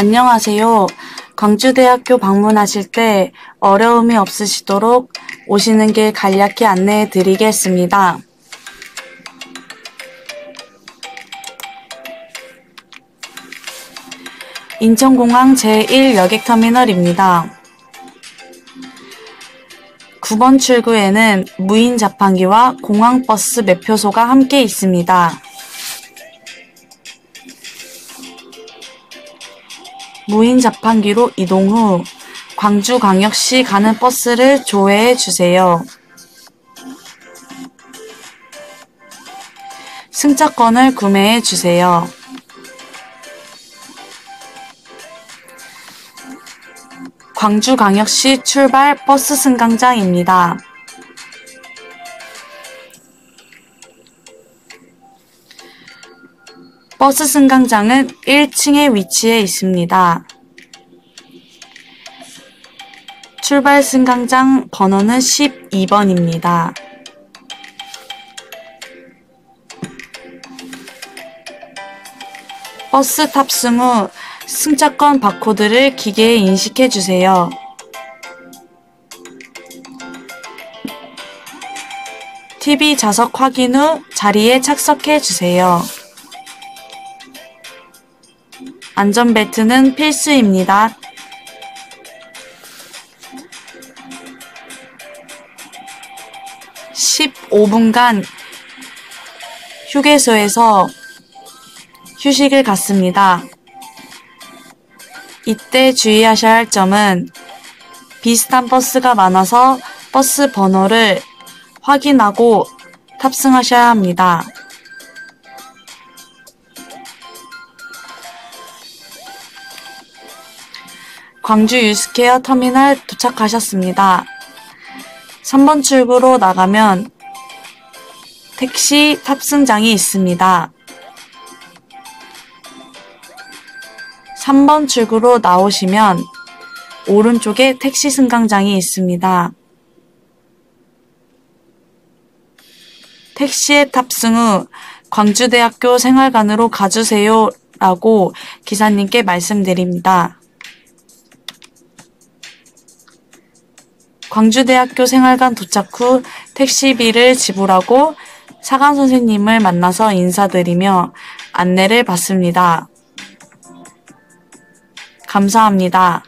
안녕하세요. 광주대학교 방문하실 때 어려움이 없으시도록 오시는 길 간략히 안내해 드리겠습니다. 인천공항 제1여객터미널입니다. 9번 출구에는 무인 자판기와 공항버스 매표소가 함께 있습니다. 무인 자판기로 이동 후 광주광역시 가는 버스를 조회해 주세요. 승차권을 구매해 주세요. 광주광역시 출발 버스 승강장입니다. 버스 승강장은 1층에 위치해 있습니다. 출발 승강장 번호는 12번입니다. 버스 탑승 후 승차권 바코드를 기계에 인식해 주세요. TV 좌석 확인 후 자리에 착석해 주세요. 안전벨트는 필수입니다. (15분간) 휴게소에서 휴식을 갖습니다. 이때 주의하셔야 할 점은 비슷한 버스가 많아서 버스 번호를 확인하고 탑승하셔야 합니다. 광주 유스케어 터미널 도착하셨습니다. 3번 출구로 나가면 택시 탑승장이 있습니다. 3번 출구로 나오시면 오른쪽에 택시 승강장이 있습니다. 택시에 탑승 후 광주대학교 생활관으로 가주세요 라고 기사님께 말씀드립니다. 광주대학교 생활관 도착 후 택시비를 지불하고 사관 선생님을 만나서 인사드리며 안내를 받습니다. 감사합니다.